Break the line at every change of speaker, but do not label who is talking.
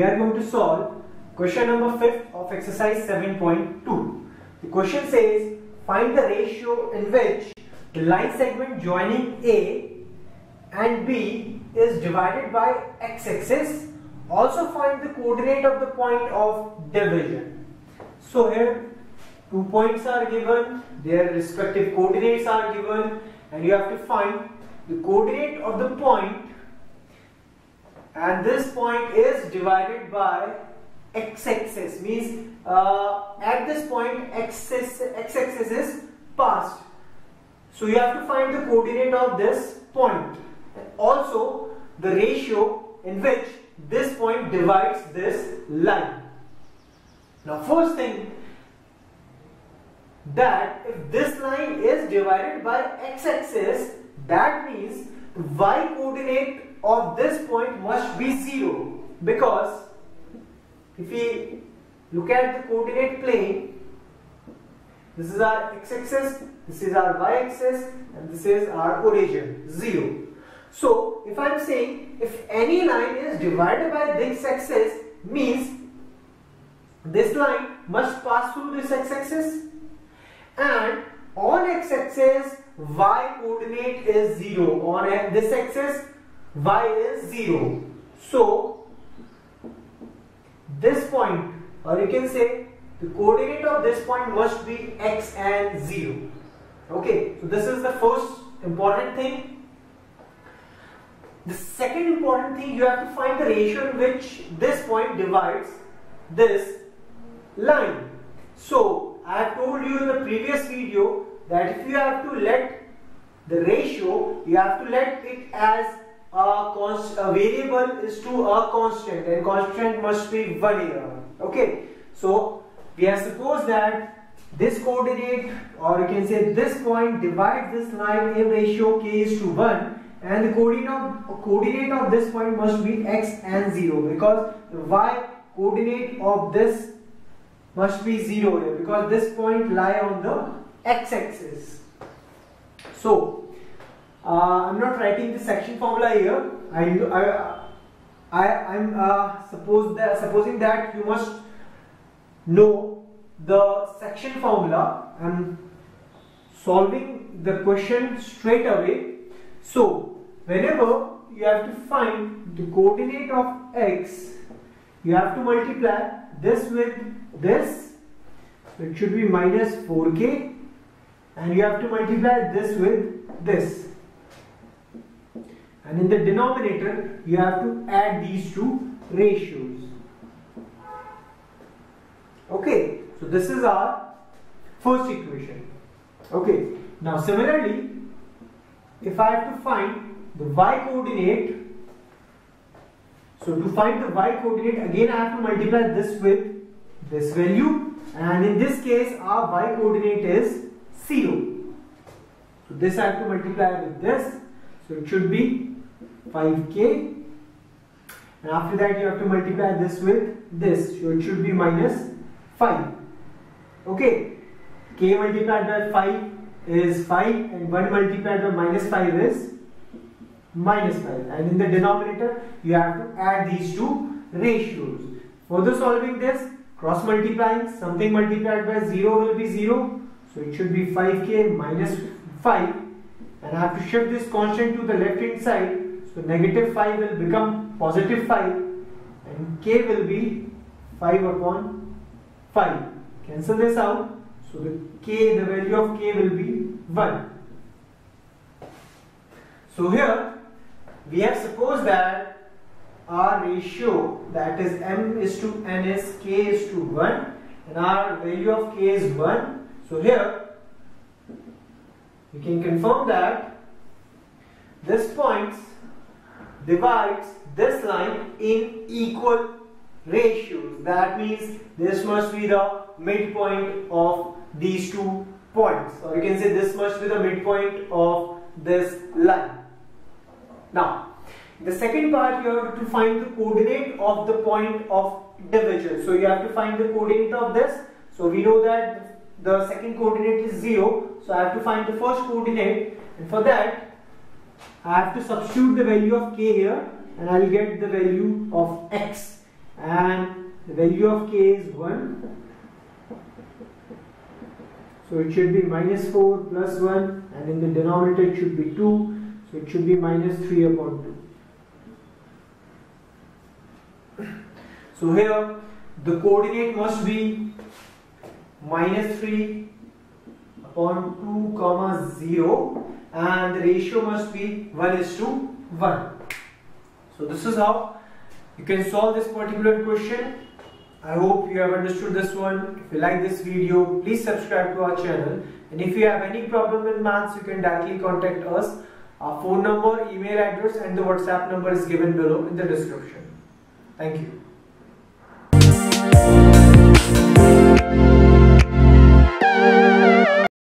we are going to solve question number 5 of exercise 7.2. The question says find the ratio in which the line segment joining A and B is divided by x-axis. Also find the coordinate of the point of division. So here two points are given, their respective coordinates are given and you have to find the coordinate of the point and this point is divided by x-axis. Means uh, at this point x-axis is passed. So you have to find the coordinate of this point. And also the ratio in which this point divides this line. Now first thing that if this line is divided by x-axis that means y coordinate of this point must be 0 because if we look at the coordinate plane this is our x-axis this is our y-axis and this is our origin 0 so if I am saying if any line is divided by this axis means this line must pass through this x-axis. And on x-axis y coordinate is 0 on this axis y is 0. So, this point or you can say the coordinate of this point must be x and 0. Okay, so this is the first important thing. The second important thing you have to find the ratio in which this point divides this line. So, I have told you in the previous video that if you have to let the ratio, you have to let it as a, const, a variable is to a constant and constant must be 1 here. Okay. So we have supposed that this coordinate or you can say this point divides this line in ratio k is to 1 and the coordinate of, coordinate of this point must be x and 0 because the y coordinate of this must be 0 here because this point lie on the x-axis. So uh, I'm not writing the section formula here. I, I, I am uh, suppose that, supposing that you must know the section formula. I'm solving the question straight away. So whenever you have to find the coordinate of x, you have to multiply this with this. It should be minus 4k and you have to multiply this with this and in the denominator you have to add these two ratios. Okay so this is our first equation. Okay now similarly if I have to find the y coordinate so to find the y coordinate again I have to multiply this with this value. And in this case our y coordinate is 0 so this I have to multiply with this. So it should be 5k and after that you have to multiply this with this. So it should be minus 5 okay. K multiplied by 5 is 5 and 1 multiplied by minus 5 is minus 5 and in the denominator you have to add these two ratios. Further solving this cross multiplying something multiplied by 0 will be 0 so it should be 5k minus 5 and I have to shift this constant to the left hand side so negative 5 will become positive 5 and k will be 5 upon 5. Cancel this out. So the k, the value of k will be 1. So here we have supposed that our ratio that is m is to n is k is to 1 and our value of k is 1. So here we can confirm that this points divides this line in equal ratios. That means this must be the midpoint of these two points or you can say this must be the midpoint of this line. Now, the second part you have to find the coordinate of the point of division. So you have to find the coordinate of this. So we know that the second coordinate is 0. So I have to find the first coordinate and for that I have to substitute the value of k here and I will get the value of x. And the value of k is 1 so it should be minus 4 plus 1 and in the denominator it should be 2 so it should be minus 3 upon 2 so here the coordinate must be minus 3 upon 2 comma 0 and the ratio must be 1 is to 1 so this is how you can solve this particular question I hope you have understood this one. If you like this video, please subscribe to our channel. And if you have any problem in maths, you can directly contact us. Our phone number, email address and the WhatsApp number is given below in the description. Thank you.